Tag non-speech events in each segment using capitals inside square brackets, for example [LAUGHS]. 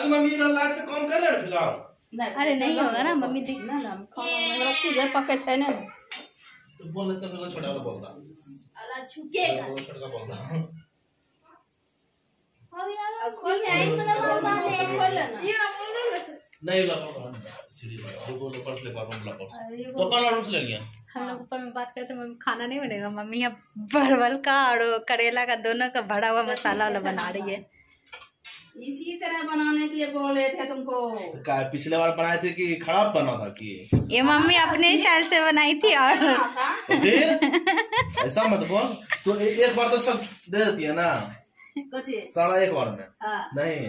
अरे मम्मी इधर लाइट से कम कर ले फ़िलहाल। अरे नहीं होगा ना मम्मी देख ना ना खाना हमरा खुदे पके छै ना। तो बोल लेते फिर छोटा वाला बोलता अला झुकेगा। वो छोटा का बोलता खोल। खोल लेना ये ना खोल दे। नहीं लगा सीढ़ी लगा वो ऊपर से लेकर हम लगा तो पहला रूम ले लिया हम लोग ऊपर में बात करते मम्मी खाना नहीं बनेगा। मम्मी यहाँ परवल का और करेला का दोनों का भरा हुआ मसाला वाला बना रही है। इसी तरह बनाने के लिए बोल रहे थे तुमको। तो क्या पिछले बार बनाए थे कि खराब बना था कि? ये मम्मी अपने स्टाइल से बनाई थी और तो ऐसा मत बोल। तो ए- एक बार तो सब दे देती है ना? कुछ सारा एक बार में। हाँ। नहीं।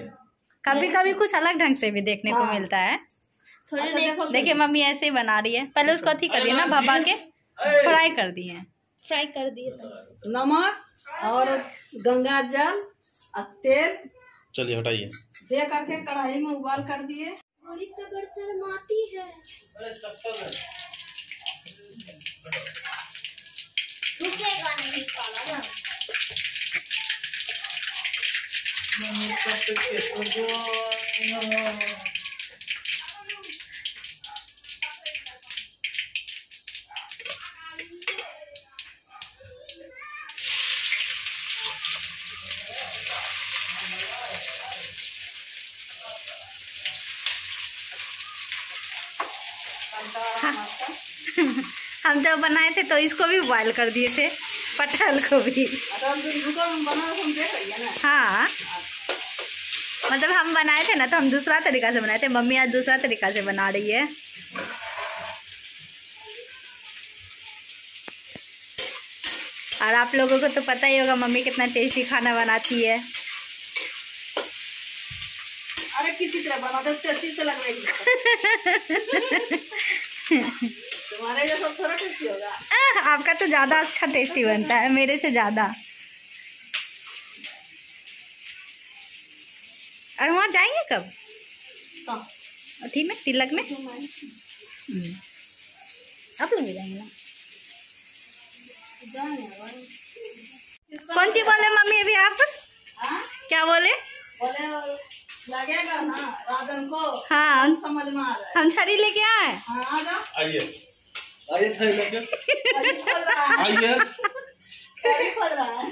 कभी कभी कुछ अलग ढंग से भी देखने को हाँ। मिलता है। अच्छा देखिए मम्मी ऐसे ही बना रही है। पहले उसको अथी कर दिया ना भबा के। फ्राई कर दिए। फ्राई कर दिए नमक और गंगा जल और तेल चलिए हटाइए। दे करके कढ़ाई में उबाल कर दिए। खबर शर्माती है। रुकेगा नहीं हम जब बनाए थे तो इसको भी बॉयल कर दिए थे पटल को भी। है। ना हाँ मतलब हम बनाए थे ना तो हम दूसरा तरीका से बनाए थे। मम्मी आज दूसरा तरीका से बना रही है। और आप लोगों को तो पता ही होगा मम्मी कितना टेस्टी खाना बनाती है। अरे किसी तरह बना दो टेस्टी से लग रही है। [LAUGHS] तुम्हारे जैसा थोड़ा टेस्टी होगा? आह, आपका तो ज़्यादा अच्छा टेस्टी बनता है मेरे से ज़्यादा। और वहाँ जाएँगे कब? अथी में तिलक में? हम्म। आप लोग भी जाएँगे ना? कौन सी बोले मम्मी अभी आप? हाँ? क्या बोले? बोले लगेगा ना राजन को। हाँ हम समझ में आ जाए हम छड़ी लेके आए। हाँ आइए। आइए लेके। है आइए। है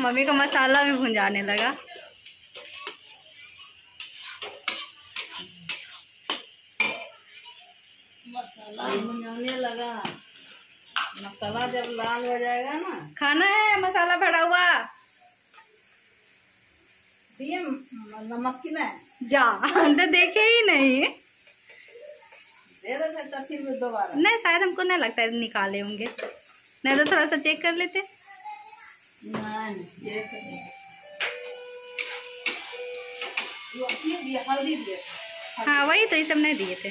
मम्मी का मसाला भी भुंजाने लगा। मसाला भुनने लगा। मसाला जब लाल हो जाएगा ना। खाना है मसाला भरा हुआ। नमक की नहीं जा तो देखे ही नहीं दे देते तो फिर भी दोबारा नहीं शायद हमको नहीं लगता है निकाले होंगे। नहीं तो थोड़ा सा चेक कर लेते। तो हाँ वही तो ये सब नहीं दिए थे।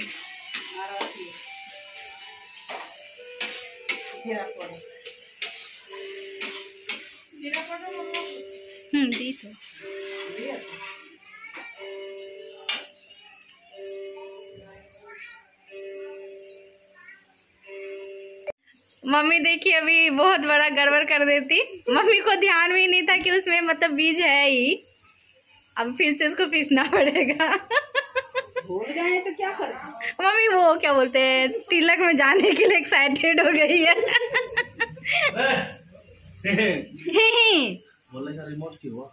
हम्म दी तो। मम्मी देखिए अभी बहुत बड़ा गड़बड़ कर देती। मम्मी को ध्यान भी नहीं था कि उसमें मतलब बीज है ही। अब फिर से उसको पीसना [LAUGHS] पड़ेगा। भूल गए तो क्या करें? मम्मी वो क्या बोलते हैं तिलक में जाने के लिए एक्साइटेड हो गई है। बोले सर रिमोट क्यों हुआ?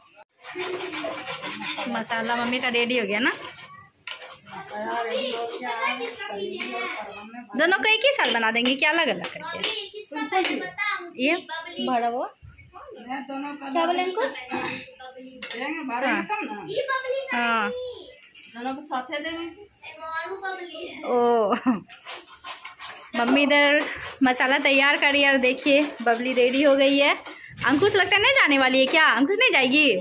मसाला मम्मी का रेडी हो गया ना? दोनों को एक ही साल बना देंगे क्या अलग अलग करके ये बड़ा वो मैं दोनों का क्या बोले ना हाँ। दोनों को साथे देंगे। ओ। मम्मी इधर मसाला तैयार करी और देखिए बबली रेडी हो गई है। अंकुश लगता है नहीं जाने वाली है क्या? अंकुश नहीं जाएगी?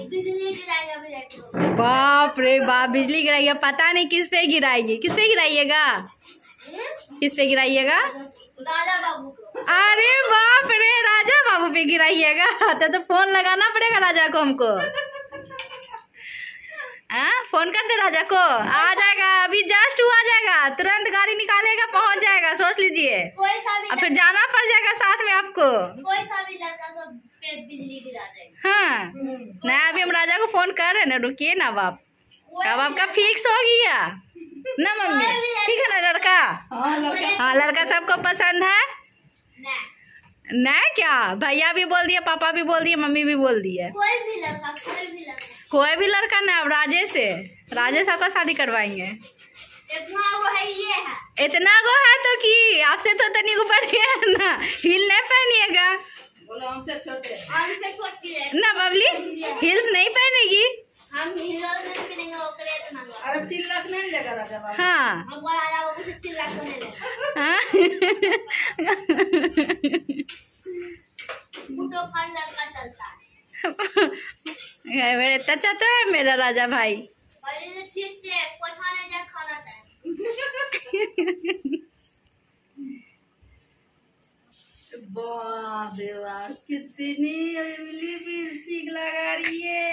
बाप रे बाप बिजली गिराइए पता नहीं किस पे गिराएगी। किस पे गिराइएगा? किस पे गिराइएगा? अरे बाप रे राजा बाबू पे गिराइएगा। तो, तो फ़ोन लगाना पड़ेगा राजा को हमको। हाँ फ़ोन कर दे राजा को। आ जाएगा अभी जस्ट हुआ जाएगा। तुरंत गाड़ी निकालेगा पहुँच जाएगा। सोच लीजिए। और फिर जाना। पड़ जाएगा साथ में आपको। कोई सा भी बिजली गिरा देगा हाँ। नहीं अभी हम राजा को फ़ोन कर रहे ना रुकिए ना अब आप। अब आपका फिक्स हो गया। ना मम्मी? ठीक है ना लड़का? हाँ लड़का। हाँ सबको पसंद है? ना। क्या? भैया भी बोल दिया पापा भी बोल दिए मम्मी भी बोल दिए कोई भी लड़का कोई भी लड़का। कोई भी लड़का ना अब राजे से। राजेश आपका शादी करवाएँगे। इतना वो है ये है। इतना गो है तो कि आपसे तो तनी को बढ़ गया ना हिल नहीं पहनिएगा। बोलो है ना बबली हिल्स नहीं पहनेगी। हम हीरो नहीं पहनेंगे ओकरे इतना गो अरे तीन लाख नहीं लेगा राजा बाबू। हाँ। हम बड़ा राजा बाबू से तीन लाख बने ले हाँ। फुटो फाड़ लड़का चलता है। चाचा तो है मेरा राजा भाई? ठीक से पोछा वाह कितनी लिपस्टिक लगा रही है।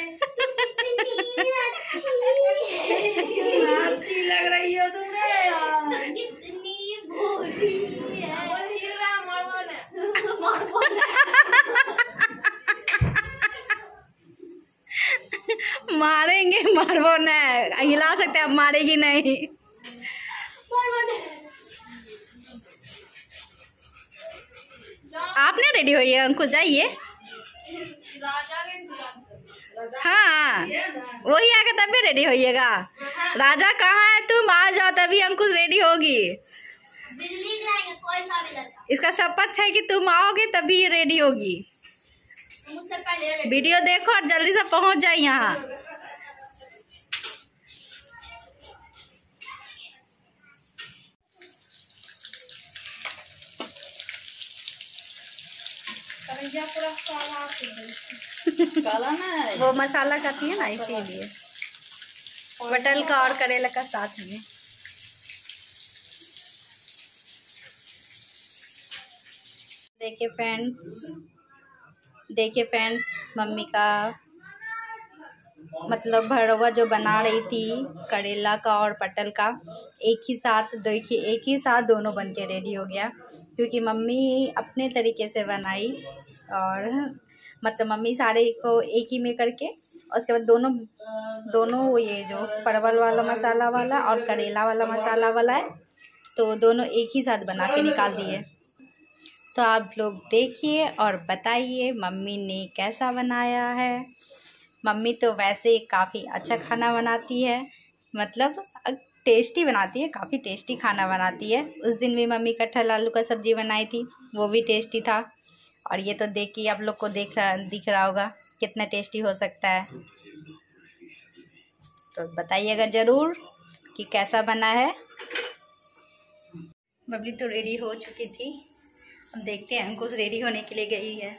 कितना अच्छी लग रही हो तुम यार कितनी भोली है वो हीरा मरवाने मरवाने मारेंगे मारबो नहीं। हिला सकते अब मारेगी नहीं मरवाने आपने रेडी होइए अंकुश जाइए। हाँ वही आके तभी रेडी होइएगा। राजा कहाँ है तुम? आ जाओ तभी अंकुश रेडी होगी। बिजली कोई लड़का इसका शपथ है कि तुम आओगे तभी रेडी होगी। वीडियो देखो और जल्दी से पहुँच जाए यहाँ। वो मसाला खाती है ना, इसीलिए। पटल का और करेला का साथ में। देखिए फ्रेंड्स देखिए फ्रेंड्स मम्मी का मतलब भरवा जो बना रही थी, करेला का और पटल का, एक ही साथ, देखिए, एक ही साथ दोनों बन के रेडी हो गया। क्योंकि मम्मी अपने तरीके से बनाई और मतलब मम्मी सारे को एक ही में करके और उसके बाद दोनों दोनों वो ये जो परवल वाला मसाला वाला और करेला वाला मसाला वाला है तो दोनों एक ही साथ बना के निकाल दिए। तो आप लोग देखिए और बताइए मम्मी ने कैसा बनाया है। मम्मी तो वैसे काफ़ी अच्छा खाना बनाती है मतलब टेस्टी बनाती है, काफ़ी टेस्टी खाना बनाती है। उस दिन भी मम्मी कटहल आलू का सब्ज़ी बनाई थी, वो भी टेस्टी था। और ये तो देख के आप लोग को देख रहा दिख रहा होगा कितना टेस्टी हो सकता है। तो बताइएगा ज़रूर कि कैसा बना है। बबली तो रेडी हो चुकी थी। अब देखते हैं अंकुश रेडी होने के लिए गई है।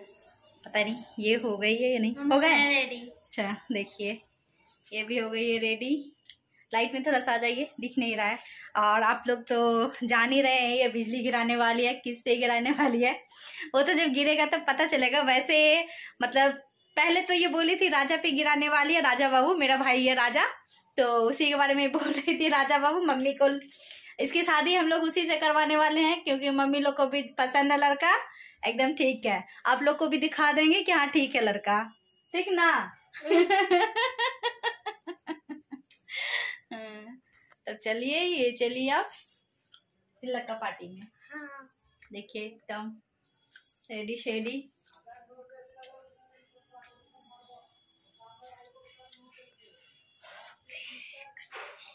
पता नहीं ये हो गई है या नहीं? हो गए? रेडी अच्छा देखिए ये भी हो गई है रेडी। लाइट में थोड़ा सा आ जाइए दिख नहीं रहा है। और आप लोग तो जान ही रहे हैं ये बिजली गिराने वाली है किस पे गिराने वाली है। वो तो जब गिरेगा तब पता चलेगा। वैसे मतलब पहले तो ये बोली थी राजा पे गिराने वाली है राजा बाबू मेरा भाई है राजा। तो उसी के बारे में [LAUGHS] बोल रही थी राजा बाबू मम्मी को। इसकी शादी हम लोग उसी से करवाने वाले हैं क्योंकि मम्मी लोग को भी पसंद है लड़का। एकदम ठीक है। आप लोग को भी दिखा देंगे कि हाँ ठीक है लड़का। ठीक ना? [LAUGHS] [LAUGHS] तो चलिए ये चलिए आप तिलक का पार्टी में। हाँ। देखिए एकदम रेडी शेडी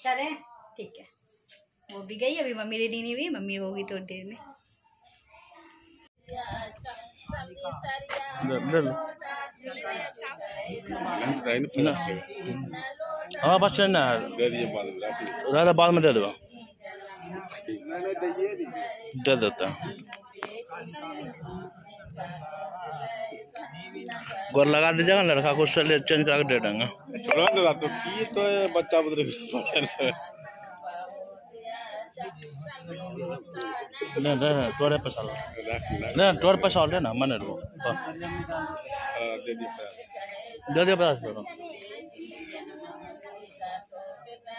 चले। ठीक है। वो भी गई अभी मम्मी रेडी नहीं हुई मम्मी होगी थोड़ी देर में। हाँ बस ना। ज़्यादा बाद में दे दो दे देता गोर लगा दीजिएगा लड़का को उससे चेंज करके दे देंगे। तो की। तो बच्चा नहीं नहीं तोरे पैसा नहीं तोरे पैसा ले ना मैंने लो दे दी सर दे दे पैसा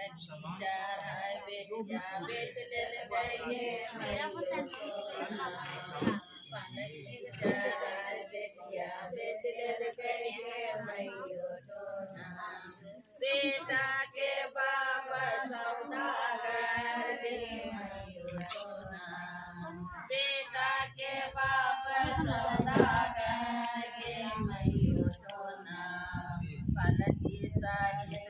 तदायस्तु अपराधं सहस्राणि क्रियन्ते हर्षिमया वसुमती मा भक्त्वा बेटा के बाबा सौदागर मयूरना बेटा के बाबा सौदागर के मयूरना पलकी साड़ी बेटिया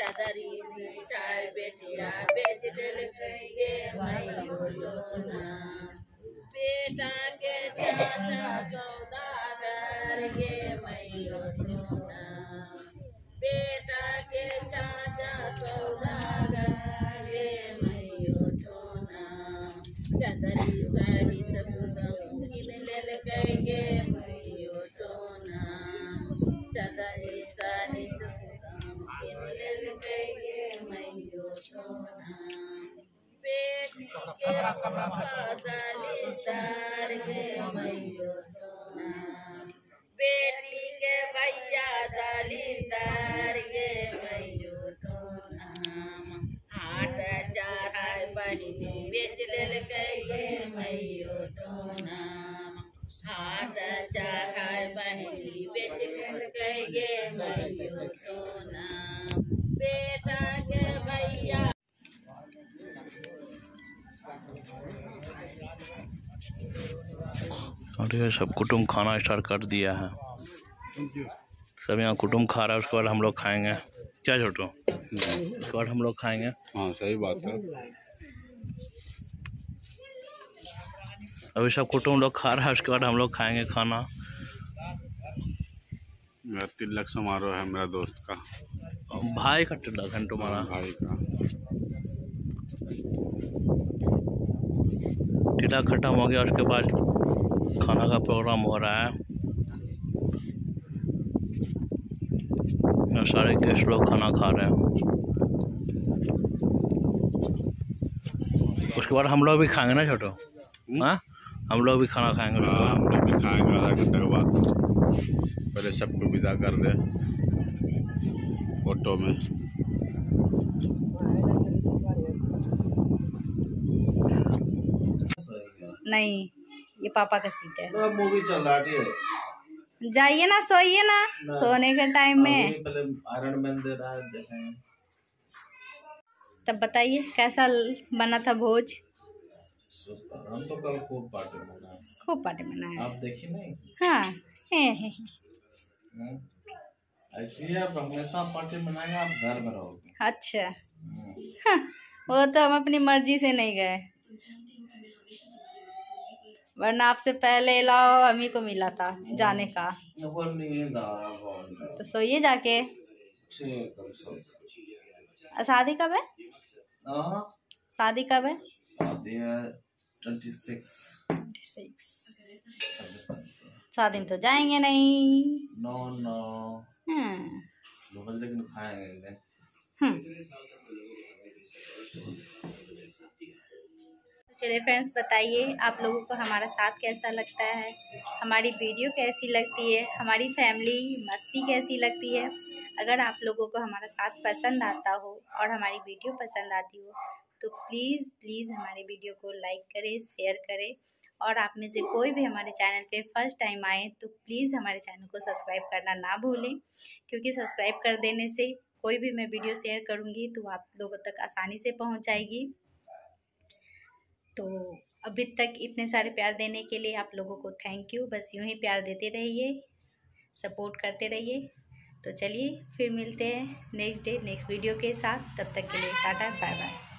चदरी चार बेटिया बेच ले कह बोलो ना बेटा के चाचा सौदागर बेटी के भैया दली तार गे मयूरना हाथ चढ़ाए बहिनी, बेच लेल गे मयूरना हाथ चढ़ाए बहिनी बेच लेल गे मयूरना और ये सब कुटुम खाना स्टार्ट कर दिया है। सब यहाँ कुटुम खा रहा है उसके बाद हम लोग खाएँगे। क्या छोटू? उसके बाद हम लोग खाएँगे। हाँ सही बात है। अभी सब कुटुम लोग खा रहा है उसके बाद हम लोग खाएँगे खाना। मेरा तिलक समारोह है मेरा दोस्त का। भाई का टिड्डा घंटो तुम्हारा। भाई का। टिड्डा खत्म हो गया उसके बाद खाना का प्रोग्राम हो रहा है। यहाँ सारे गेस्ट लोग खाना खा रहे हैं। उसके बाद हम लोग भी खाएँगे ना छोटो? हाँ? हम लोग भी खाना खाएँगे हाँ, हम लोग भी खाएँगे आधा घंटे के बाद। पहले सबको विदा कर दे। ऑटो में। नहीं ये पापा का सीट है। मूवी चल रहा है जाइए ना सोइए ना। सोने के टाइम में। आयरन मैन दे रहा है तब बताइए कैसा बना था भोज? हम तो कल खूब पार्टी मनाए। खूब पार्टी मनाया आप देखी नहीं? हाँ हे हे हे। हम्म? ऐसे ही आप हमेशा पार्टी मनाएँगे आप घर में रहोगे। अच्छा। हम्म। हाँ, वो तो हम अपनी मर्ज़ी से नहीं गए। वरना आपसे पहले लाओ हमी को मिला था जाने का। तो सोइए जाके। शादी कब है? शादी कब है? शादी है में तो जाएँगे नहीं। नो नो हम्म, लेकिन खाएँगे चलिए फ्रेंड्स बताइए आप लोगों को हमारा साथ कैसा लगता है? हमारी वीडियो कैसी लगती है? हमारी फैमिली मस्ती कैसी लगती है? अगर आप लोगों को हमारा साथ पसंद आता हो और हमारी वीडियो पसंद आती हो तो प्लीज़ प्लीज़ हमारे वीडियो को लाइक करें शेयर करें। और आप में से कोई भी हमारे चैनल पे फ़र्स्ट टाइम आए तो प्लीज़ हमारे चैनल को सब्सक्राइब करना ना भूलें। क्योंकि सब्सक्राइब कर देने से कोई भी मैं वीडियो शेयर करूँगी तो आप लोगों तक आसानी से पहुँच जाएगी। तो अभी तक इतने सारे प्यार देने के लिए आप लोगों को थैंक यू बस यूँ ही प्यार देते रहिए सपोर्ट करते रहिए। तो चलिए फिर मिलते हैं नेक्स्ट डे नेक्स्ट वीडियो के साथ। तब तक के लिए टाटा बाय बाय